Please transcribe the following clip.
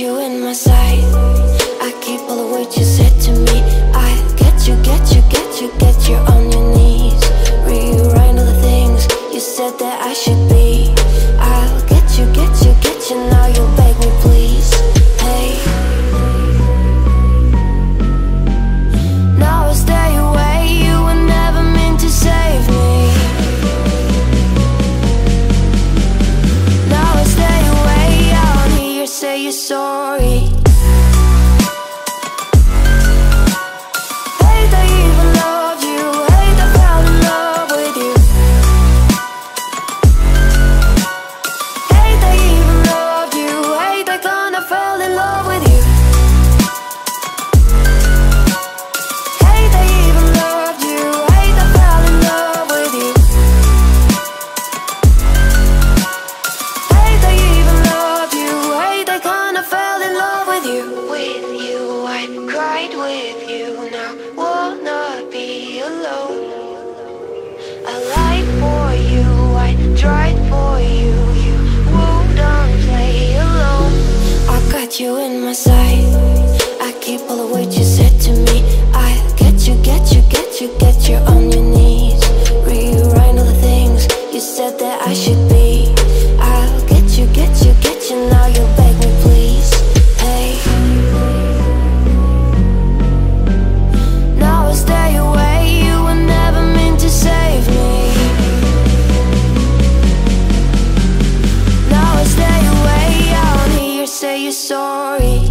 you in my sight. I keep all the words you said to me. I get you, get you, get you, get you sorry cried with you, now will not be alone. I lied for you, I tried for you, you won't play alone. I got you in my sight, I keep all the words you said to me. I get you, get you, get you, get you on your knees. Rewrite all the things you said that I should be. I'll get you, get you, get you, now you're back. you're sorry.